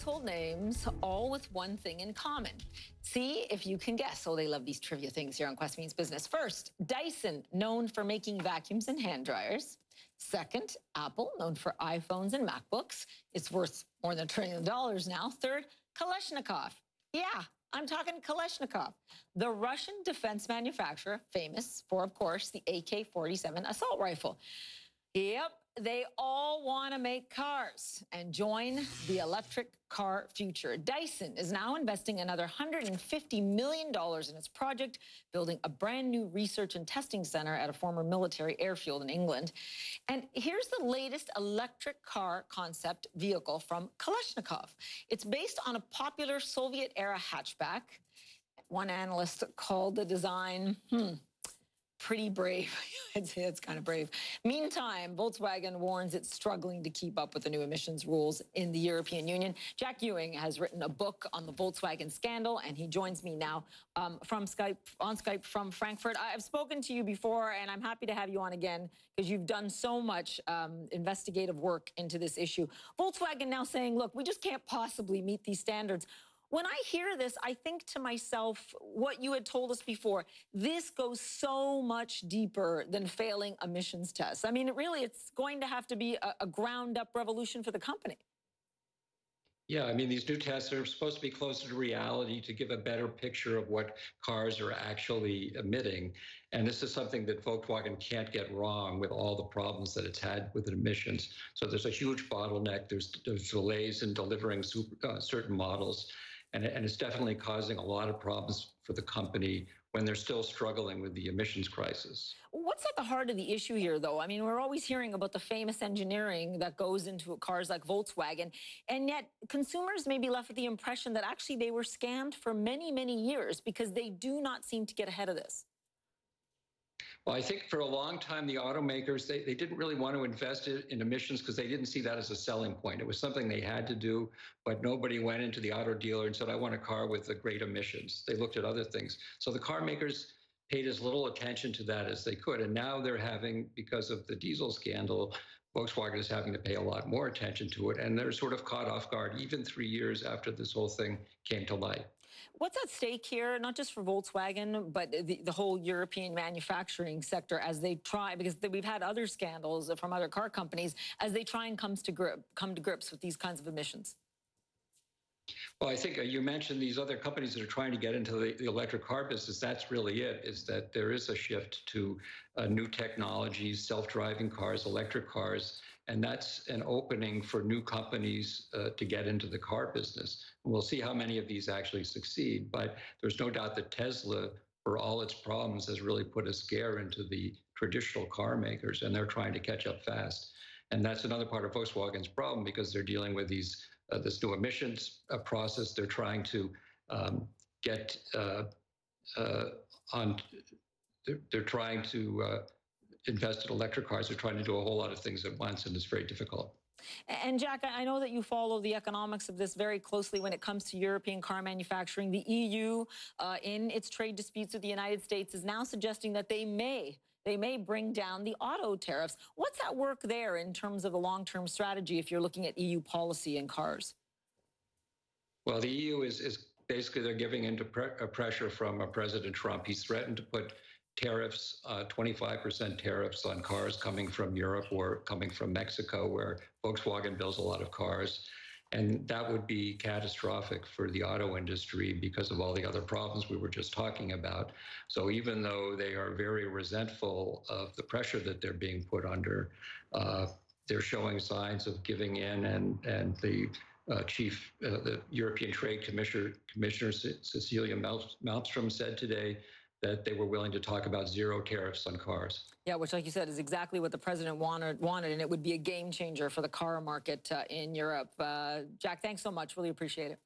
household names, all with one thing in common. See if you can guess. Oh, they love these trivia things here on Quest Means Business. First, Dyson, known for making vacuums and hand dryers. Second, Apple, known for iPhones and MacBooks. It's worth more than a trillion dollars now. Third, Kalashnikov. Yeah, I'm talking Kalashnikov, the Russian defense manufacturer, famous for, of course, the AK 47 assault rifle. Yep, they all want to make cars and join the electric car future. Dyson is now investing another $150 million in its project, building a brand new research and testing center at a former military airfield in England. And here's the latest electric car concept vehicle from Kalashnikov. It's based on a popular Soviet era hatchback. One analyst called the design, hmm, pretty brave. it's, it's kind of brave. Meantime, Volkswagen warns it's struggling to keep up with the new emissions rules in the European Union. Jack Ewing has written a book on the Volkswagen scandal, and he joins me now um, from Skype on Skype from Frankfurt. I've spoken to you before, and I'm happy to have you on again because you've done so much um, investigative work into this issue. Volkswagen now saying, look, we just can't possibly meet these standards. When I hear this, I think to myself, what you had told us before, this goes so much deeper than failing emissions tests. I mean, really, it's going to have to be a, a ground up revolution for the company. Yeah, I mean, these new tests are supposed to be closer to reality to give a better picture of what cars are actually emitting. And this is something that Volkswagen can't get wrong with all the problems that it's had with emissions. So there's a huge bottleneck. There's, there's delays in delivering super, uh, certain models and, and it's definitely causing a lot of problems for the company when they're still struggling with the emissions crisis. What's at the heart of the issue here, though? I mean, we're always hearing about the famous engineering that goes into cars like Volkswagen, and yet consumers may be left with the impression that actually they were scammed for many, many years because they do not seem to get ahead of this. Well, I think for a long time, the automakers, they, they didn't really want to invest in emissions because they didn't see that as a selling point. It was something they had to do, but nobody went into the auto dealer and said, I want a car with the great emissions. They looked at other things. So the car makers paid as little attention to that as they could. And now they're having, because of the diesel scandal, Volkswagen is having to pay a lot more attention to it. And they're sort of caught off guard, even three years after this whole thing came to light. What's at stake here, not just for Volkswagen, but the, the whole European manufacturing sector as they try, because we've had other scandals from other car companies, as they try and comes to grip, come to grips with these kinds of emissions? Well, I think uh, you mentioned these other companies that are trying to get into the, the electric car business. That's really it, is that there is a shift to uh, new technologies, self-driving cars, electric cars, and that's an opening for new companies uh, to get into the car business. And we'll see how many of these actually succeed, but there's no doubt that Tesla, for all its problems, has really put a scare into the traditional car makers, and they're trying to catch up fast. And that's another part of Volkswagen's problem because they're dealing with these this new emissions uh, process. They're trying to um, get uh, uh, on. They're, they're, trying to uh, invest in electric cars. They're trying to do a whole lot of things at once, and it's very difficult. And Jack, I know that you follow the economics of this very closely when it comes to European car manufacturing. The EU, uh, in its trade disputes with the United States, is now suggesting that they may they may bring down the auto tariffs. What's that work there in terms of a long-term strategy if you're looking at EU policy in cars? Well, the EU is, is basically they're giving into pre pressure from uh, President Trump. He's threatened to put tariffs, 25% uh, tariffs on cars coming from Europe or coming from Mexico, where Volkswagen builds a lot of cars. And that would be catastrophic for the auto industry because of all the other problems we were just talking about. So even though they are very resentful of the pressure that they're being put under, uh, they're showing signs of giving in. And, and the uh, chief, uh, the European Trade Commissioner, Commissioner Cecilia Malmstrom said today that they were willing to talk about zero tariffs on cars. Yeah, which, like you said, is exactly what the president wanted, wanted and it would be a game changer for the car market uh, in Europe. Uh, Jack, thanks so much. Really appreciate it.